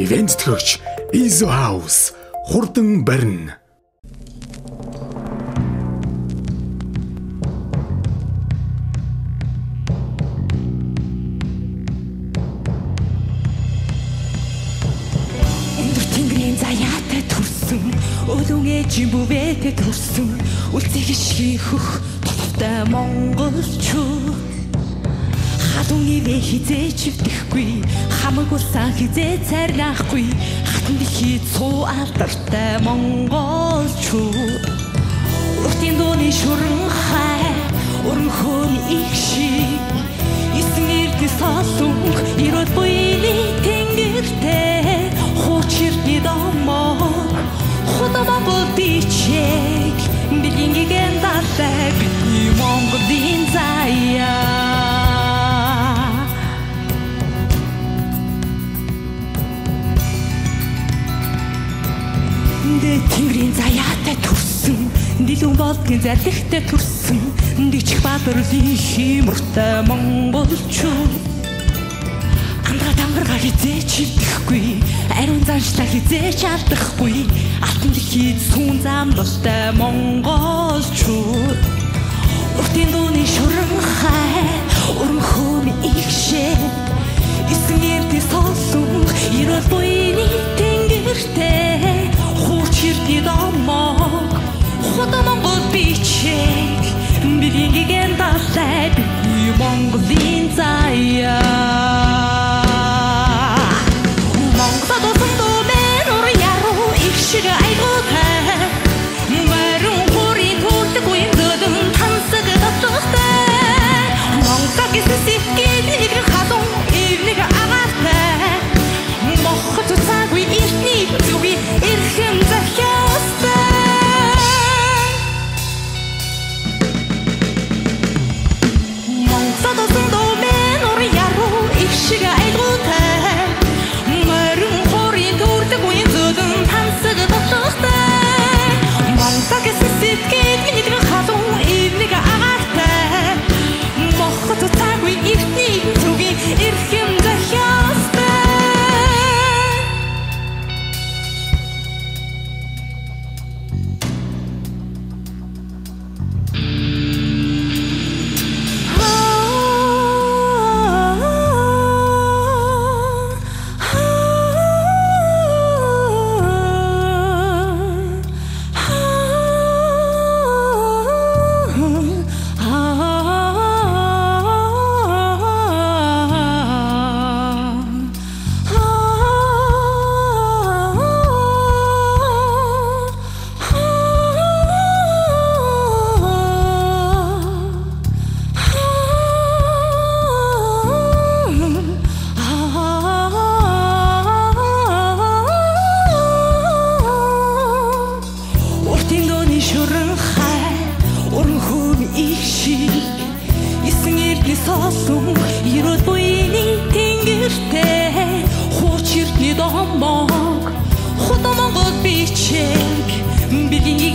Ивент төгч Izo House хурдан барина. Өндөр тэнгэрийн заяатай төрсөн Үлцэг ишгийхөх толтой монголчууд Хадууны вэ хизээч өвдөхгүй Хамаг усан хизээ царнаахгүй Хатан дэлхий цуу алдартай монголчууд. Уртын дууны шүрэн хай Өрнөхөн их шиг Эсэн эрдэс солон Ирод буйны Дэ тэнгэрийн заяатай төрсөн. Дэлгүүн болдгийн залхитай төрсөн. Дичх бадрын химртай монголчууд Андра дангарга хизээч хилдэхгүй Ариун заншлаа хизээч алдахгүй. Алтан дэлхийд сүүн замлалтай монголчууд Уртын дууны шүрэн хай Өрмөхөн ихшээ. Эсэн эрдэ солсон Ирэл буйны Худа Монгол бичиг Бидний гигэн талай Бидний Монголын заяа эрдний солон Ирод буйны тэнгэртэй Хуучирдны домог Худа Монгол бичиг Бидний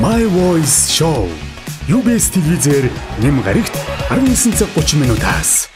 My Voice Show. UBS телевизээр нэм гарагт 19 цаг 30 минутаас